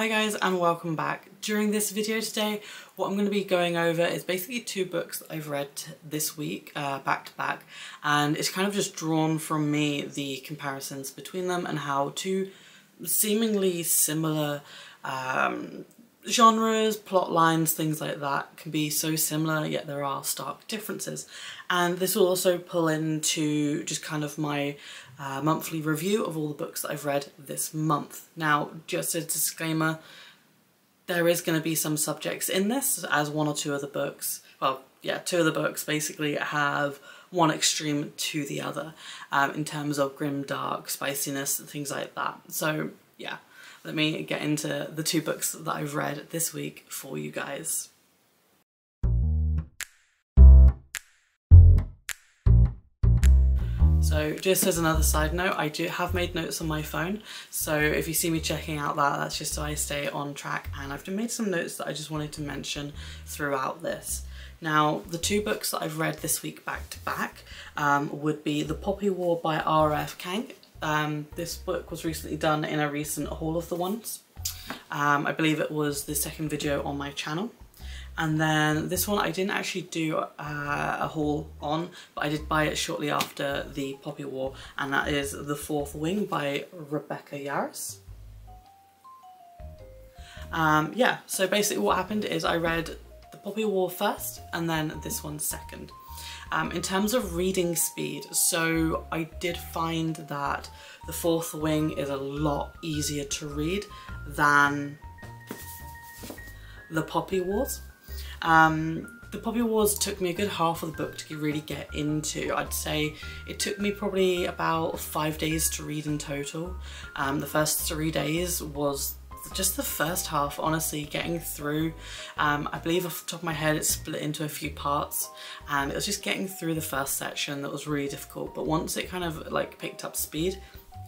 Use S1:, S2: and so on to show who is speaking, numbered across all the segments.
S1: Hi guys and welcome back. During this video today what I'm going to be going over is basically two books that I've read this week uh, back to back and it's kind of just drawn from me the comparisons between them and how two seemingly similar um, genres, plot lines, things like that can be so similar yet there are stark differences. And this will also pull into just kind of my uh, monthly review of all the books that I've read this month. Now, just a disclaimer, there is going to be some subjects in this as one or two of the books, well, yeah, two of the books basically have one extreme to the other um, in terms of grim, dark, spiciness, and things like that. So yeah, let me get into the two books that I've read this week for you guys. So just as another side note, I do have made notes on my phone. So if you see me checking out that, that's just so I stay on track. And I've made some notes that I just wanted to mention throughout this. Now, the two books that I've read this week back to back um, would be The Poppy War by R.F. Kuang um, this book was recently done in a recent haul of the ones. Um, I believe it was the second video on my channel. And then this one I didn't actually do uh, a haul on, but I did buy it shortly after the Poppy War, and that is The Fourth Wing by Rebecca Yarros. Um, yeah, so basically what happened is I read The Poppy War first, and then this one second. Um, in terms of reading speed, so I did find that The Fourth Wing is a lot easier to read than The Poppy Wars. Um, the Poppy Wars took me a good half of the book to really get into. I'd say it took me probably about five days to read in total. Um, the first three days was just the first half, honestly, getting through. Um, I believe off the top of my head, it's split into a few parts and it was just getting through the first section that was really difficult. But once it kind of like picked up speed,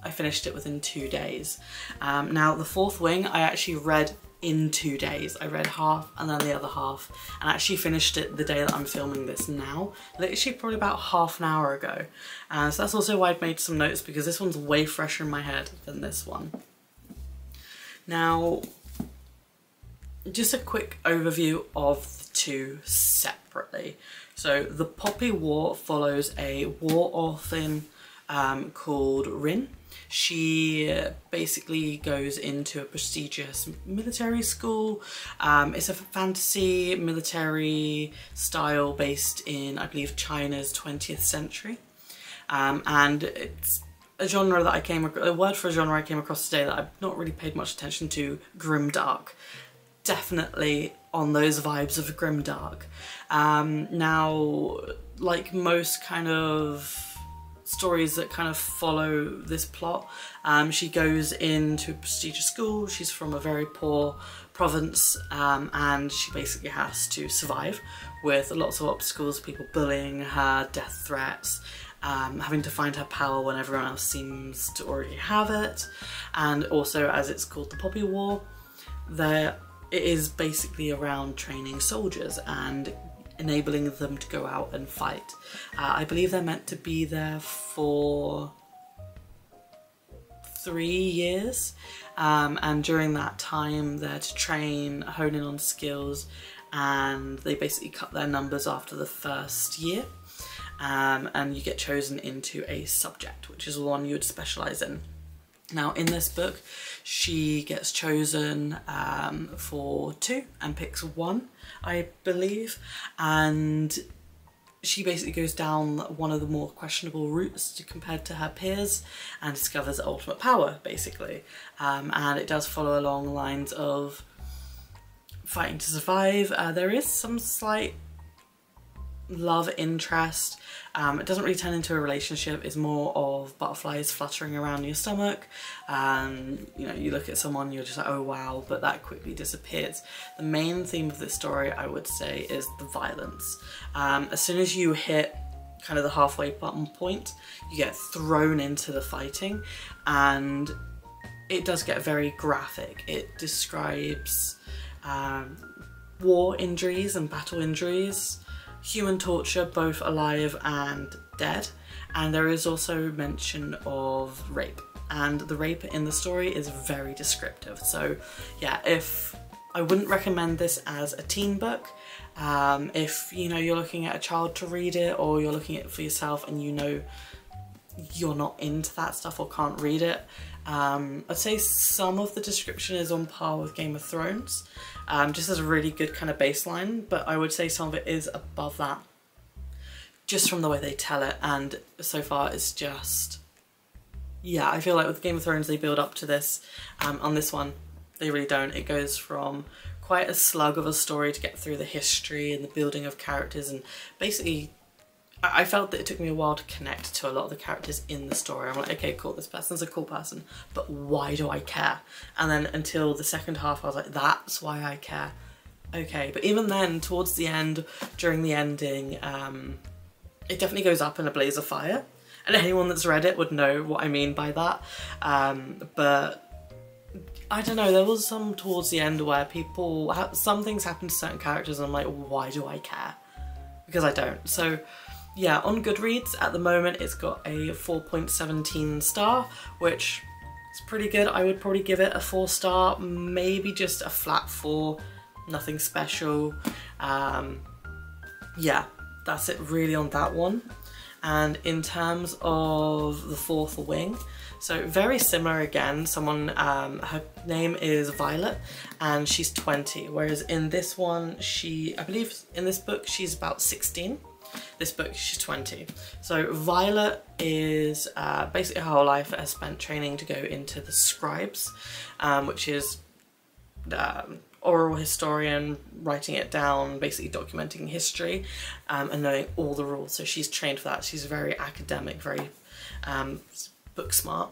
S1: I finished it within two days. Um, now the fourth wing, I actually read in two days. I read half and then the other half and actually finished it the day that I'm filming this now, literally probably about half an hour ago. Uh, so that's also why I've made some notes because this one's way fresher in my head than this one. Now, just a quick overview of the two separately. So the Poppy War follows a war orphan um, called Rin. She basically goes into a prestigious military school. Um, it's a fantasy military style based in, I believe, China's 20th century. Um, and it's a genre that I came a word for a genre I came across today that I've not really paid much attention to, grim dark. Definitely on those vibes of grim dark. Um, now, like most kind of stories that kind of follow this plot, um, she goes into a prestigious school. She's from a very poor province um, and she basically has to survive with lots of obstacles, people bullying her, death threats, um, having to find her power when everyone else seems to already have it. And also, as it's called the Poppy War, there it is basically around training soldiers and enabling them to go out and fight. Uh, I believe they're meant to be there for three years um, and during that time they're to train, hone in on skills and they basically cut their numbers after the first year um, and you get chosen into a subject, which is the one you would specialise in. Now in this book, she gets chosen um, for two and picks one, I believe, and she basically goes down one of the more questionable routes to, compared to her peers and discovers ultimate power, basically. Um, and it does follow along lines of fighting to survive. Uh, there is some slight love interest. Um, it doesn't really turn into a relationship, it's more of butterflies fluttering around your stomach. Um, you know, you look at someone, you're just like, oh wow, but that quickly disappears. The main theme of this story, I would say, is the violence. Um, as soon as you hit kind of the halfway button point, you get thrown into the fighting and it does get very graphic. It describes um, war injuries and battle injuries human torture, both alive and dead. And there is also mention of rape. and the rape in the story is very descriptive. So yeah, if I wouldn't recommend this as a teen book, um, if you know you're looking at a child to read it or you're looking at it for yourself and you know you're not into that stuff or can't read it, um, I'd say some of the description is on par with Game of Thrones, um, just as a really good kind of baseline, but I would say some of it is above that just from the way they tell it and so far it's just yeah I feel like with Game of Thrones they build up to this um, on this one they really don't. It goes from quite a slug of a story to get through the history and the building of characters and basically I felt that it took me a while to connect to a lot of the characters in the story. I'm like, okay, cool, this person's a cool person, but why do I care? And then until the second half, I was like, that's why I care. Okay, but even then, towards the end, during the ending, um, it definitely goes up in a blaze of fire. And anyone that's read it would know what I mean by that. Um, but I don't know, there was some towards the end where people, some things happen to certain characters and I'm like, why do I care? Because I don't. So yeah, on Goodreads at the moment it's got a 4.17 star, which is pretty good. I would probably give it a four star, maybe just a flat four, nothing special. Um, yeah, that's it really on that one. And in terms of the fourth wing, so very similar again, someone, um, her name is Violet and she's 20, whereas in this one, she, I believe in this book, she's about 16 this book she's 20 so Violet is uh, basically her whole life has spent training to go into the scribes um, which is um, oral historian writing it down basically documenting history um, and knowing all the rules. So she's trained for that. She's very academic very um, book smart.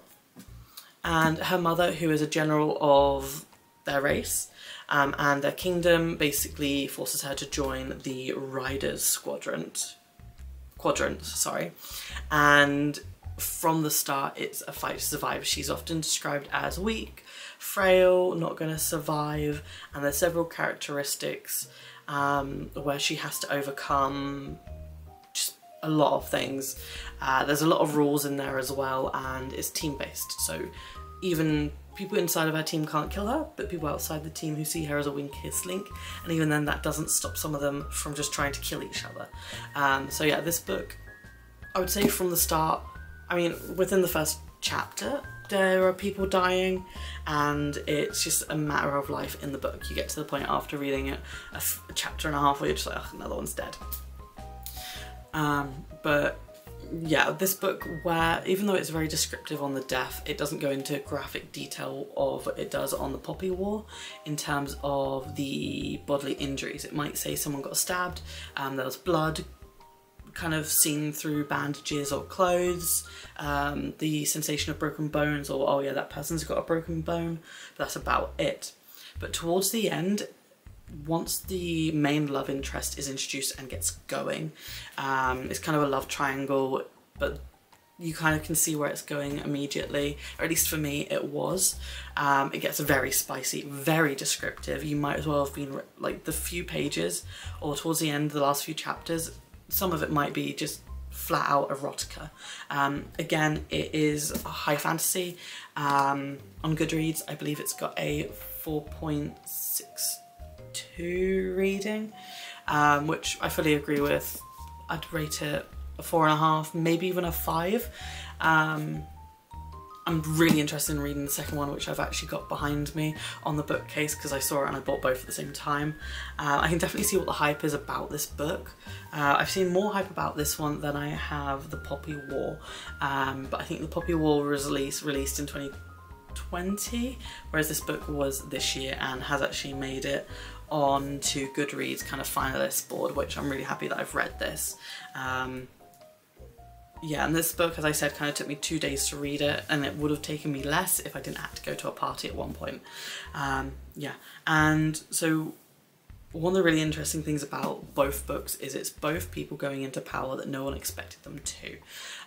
S1: And her mother who is a general of their race um, and their kingdom basically forces her to join the Riders Squadron. Quadrant, sorry. And from the start, it's a fight to survive. She's often described as weak, frail, not going to survive, and there's several characteristics um, where she has to overcome just a lot of things. Uh, there's a lot of rules in there as well, and it's team-based, so even people inside of her team can't kill her, but people outside the team who see her as a wing kiss link, and even then that doesn't stop some of them from just trying to kill each other. Um, so yeah, this book, I would say from the start, I mean, within the first chapter, there are people dying, and it's just a matter of life in the book. You get to the point after reading it, a, chapter and a half, where you're just like, another one's dead. Um, but yeah, this book where, even though it's very descriptive on the death, it doesn't go into graphic detail of what it does on the Poppy War in terms of the bodily injuries. It might say someone got stabbed, um, there was blood kind of seen through bandages or clothes, um, the sensation of broken bones or, oh yeah, that person's got a broken bone, that's about it. But towards the end, once the main love interest is introduced and gets going, um, it's kind of a love triangle, but you kind of can see where it's going immediately, or at least for me it was. Um, it gets very spicy, very descriptive. You might as well have been, like the few pages, or towards the end, the last few chapters, some of it might be just flat out erotica. Um, again, it is a high fantasy. Um, on Goodreads, I believe it's got a 4.6 two reading, um, which I fully agree with. I'd rate it a four and a half, maybe even a five. Um, I'm really interested in reading the second one, which I've actually got behind me on the bookcase because I saw it and I bought both at the same time. Uh, I can definitely see what the hype is about this book. Uh, I've seen more hype about this one than I have The Poppy War, um, but I think The Poppy War was released, released in 2020, whereas this book was this year and has actually made it on to Goodreads kind of finalist board, which I'm really happy that I've read this. Um, yeah, and this book, as I said, kind of took me two days to read it, and it would have taken me less if I didn't have to go to a party at one point. Um, yeah, and so one of the really interesting things about both books is it's both people going into power that no one expected them to.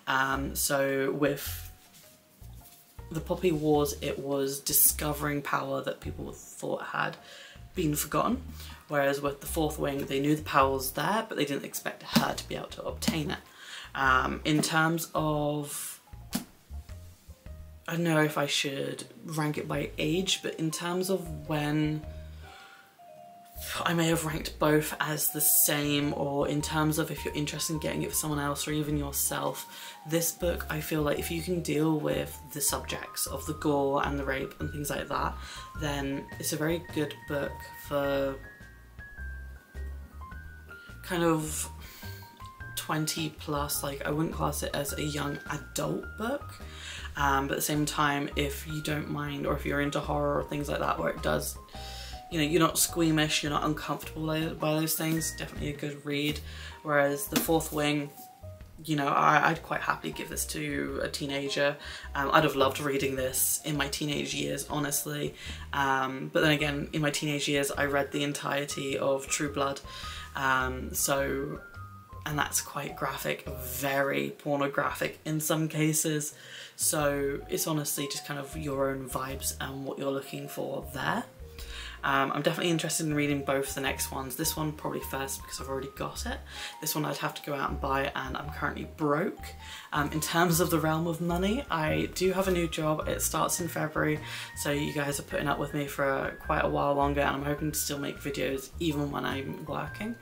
S1: Um, so with the Poppy Wars, it was discovering power that people thought had been forgotten. Whereas with the fourth wing, they knew the power was there, but they didn't expect her to be able to obtain it. Um, in terms of I don't know if I should rank it by age, but in terms of when I may have ranked both as the same or in terms of if you're interested in getting it for someone else or even yourself. This book, I feel like if you can deal with the subjects of the gore and the rape and things like that, then it's a very good book for kind of 20 plus, like I wouldn't class it as a young adult book. Um, but at the same time, if you don't mind or if you're into horror or things like that where it does you know, you're not squeamish, you're not uncomfortable by those things, definitely a good read. Whereas The Fourth Wing, you know, I, would quite happily give this to a teenager. Um, I'd have loved reading this in my teenage years, honestly. Um, but then again, in my teenage years, I read the entirety of True Blood. Um, so, and that's quite graphic, very pornographic in some cases. So it's honestly just kind of your own vibes and what you're looking for there. Um, I'm definitely interested in reading both the next ones. This one probably first because I've already got it. This one I'd have to go out and buy and I'm currently broke. Um, in terms of the realm of money, I do have a new job. It starts in February, so you guys are putting up with me for quite a while longer and I'm hoping to still make videos even when I'm working.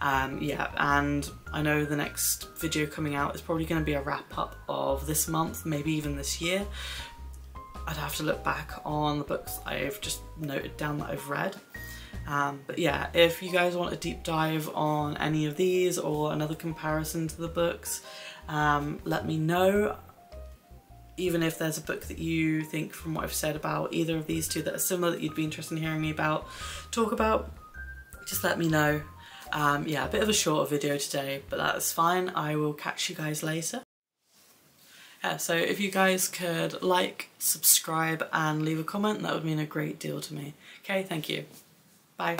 S1: Um, yeah, and I know the next video coming out is probably going to be a wrap up of this month, maybe even this year. I'd have to look back on the books I've just noted down that I've read. Um, but yeah, if you guys want a deep dive on any of these or another comparison to the books, um, let me know. Even if there's a book that you think from what I've said about either of these two that are similar that you'd be interested in hearing me about, talk about, just let me know. Um, yeah, a bit of a shorter video today, but that's fine. I will catch you guys later yeah, so if you guys could like, subscribe and leave a comment, that would mean a great deal to me. Okay, thank you. Bye.